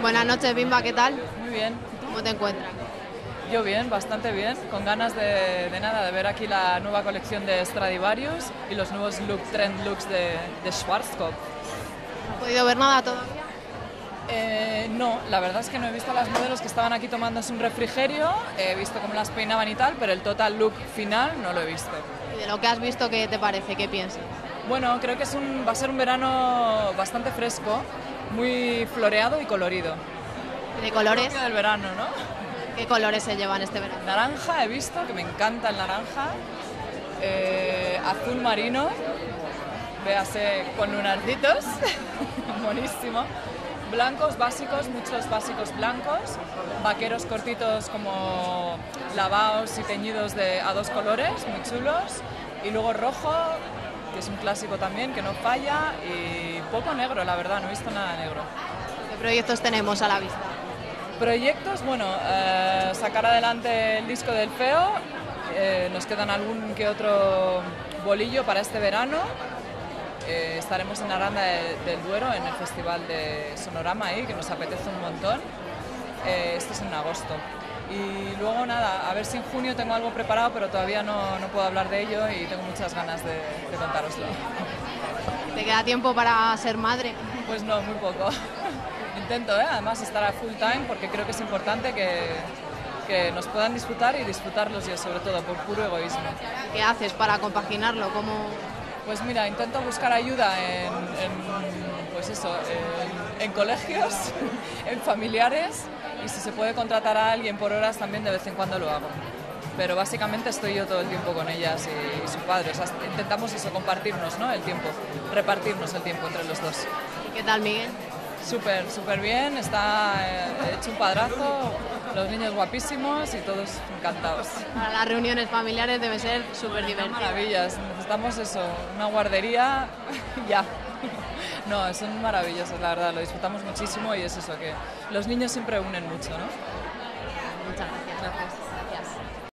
Buenas noches, Bimba, ¿qué tal? Muy bien. ¿Cómo te encuentras? Yo bien, bastante bien, con ganas de, de nada, de ver aquí la nueva colección de Stradivarius y los nuevos look, trend looks de, de Schwarzkopf. ¿No has podido ver nada todavía? Eh, no, la verdad es que no he visto a las modelos que estaban aquí tomándose un refrigerio, he visto cómo las peinaban y tal, pero el total look final no lo he visto. ¿Y de lo que has visto, qué te parece? ¿Qué piensas? Bueno, creo que es un, va a ser un verano bastante fresco, muy floreado y colorido. ¿De colores? Del verano, ¿no? ¿Qué colores se llevan este verano? Naranja he visto, que me encanta el naranja. Eh, azul marino, véase con lunarcitos, buenísimo. Blancos básicos, muchos básicos blancos. Vaqueros cortitos como lavados y teñidos de, a dos colores, muy chulos. Y luego rojo, que es un clásico también, que no falla. Y poco negro, la verdad, no he visto nada negro. ¿Qué proyectos tenemos a la vista? Proyectos, bueno, eh, sacar adelante el disco del Feo, eh, nos quedan algún que otro bolillo para este verano. Eh, estaremos en Aranda de- del Duero, en el Festival de Sonorama ahí, que nos apetece un montón. Este es en agosto. Y luego nada, a ver si en junio tengo algo preparado, pero todavía no, no puedo hablar de ello y tengo muchas ganas de, de contároslo. ¿Te queda tiempo para ser madre? Pues no, muy poco. Intento, ¿eh? además, estar a full time porque creo que es importante que, que nos puedan disfrutar y disfrutarlos yo, sobre todo, por puro egoísmo. ¿Qué haces para compaginarlo? ¿Cómo... Pues mira, intento buscar ayuda en, en, pues eso, en, en colegios, en familiares y si se puede contratar a alguien por horas también de vez en cuando lo hago. Pero básicamente estoy yo todo el tiempo con ellas y, y su padre. O sea, intentamos eso, compartirnos ¿no? el tiempo, repartirnos el tiempo entre los dos. ¿Y qué tal, Miguel? Súper, súper bien, está eh, hecho un padrazo, los niños guapísimos y todos encantados. Para las reuniones familiares debe ser súper divertido. Maravillas, necesitamos eso, una guardería ya. No, son maravillosos, la verdad, lo disfrutamos muchísimo y es eso, que los niños siempre unen mucho, ¿no? Muchas gracias. Gracias.